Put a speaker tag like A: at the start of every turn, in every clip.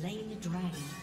A: Slain the dragon.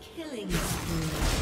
B: Killing spree.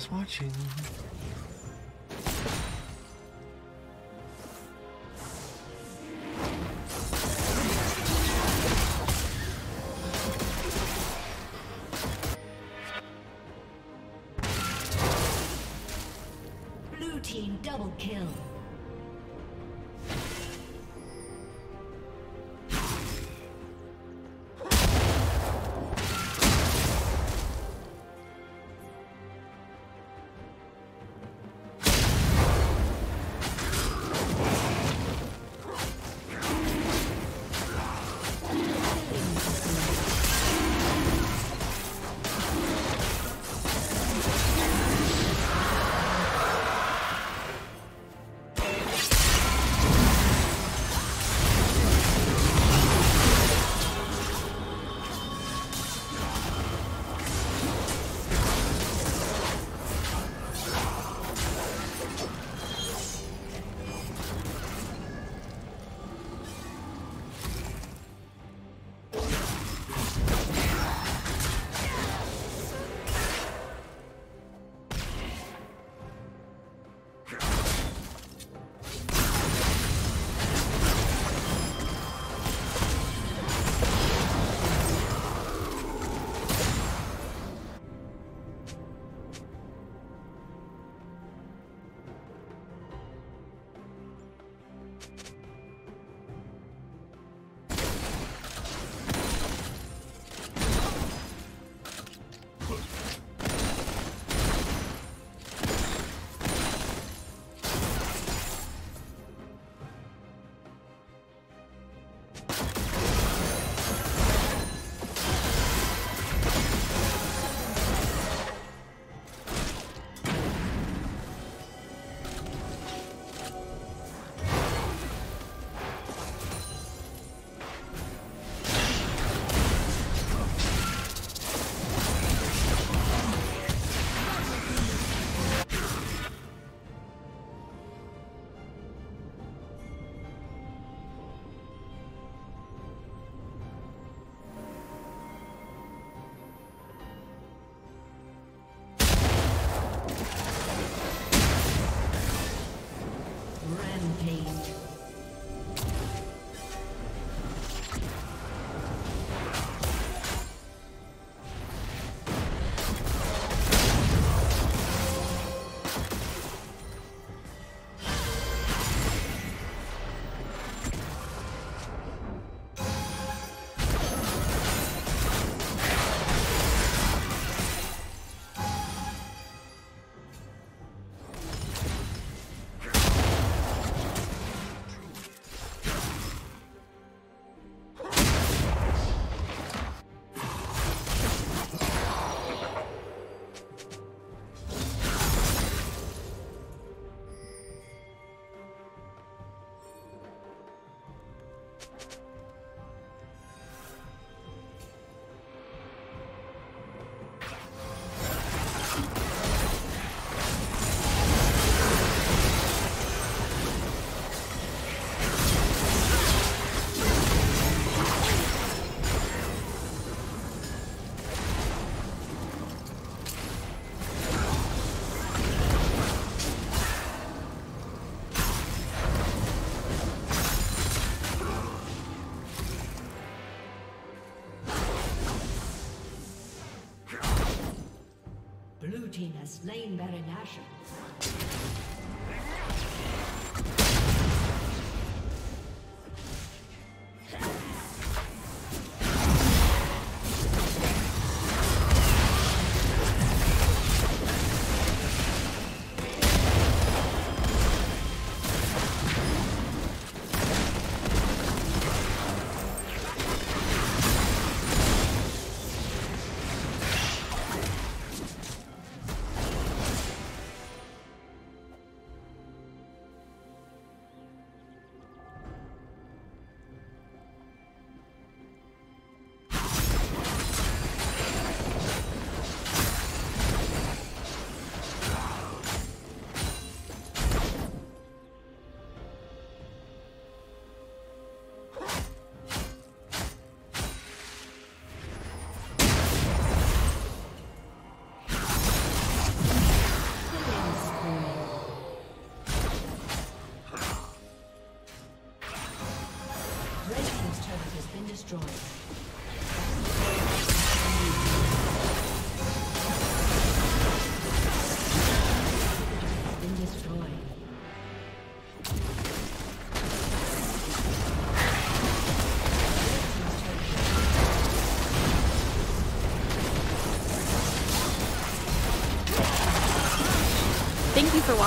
B: Was watching.
C: Slain Baron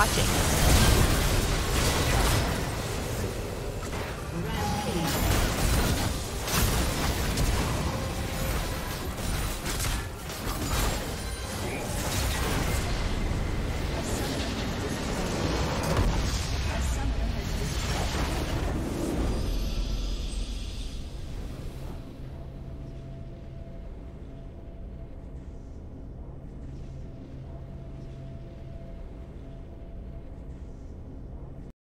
A: watching.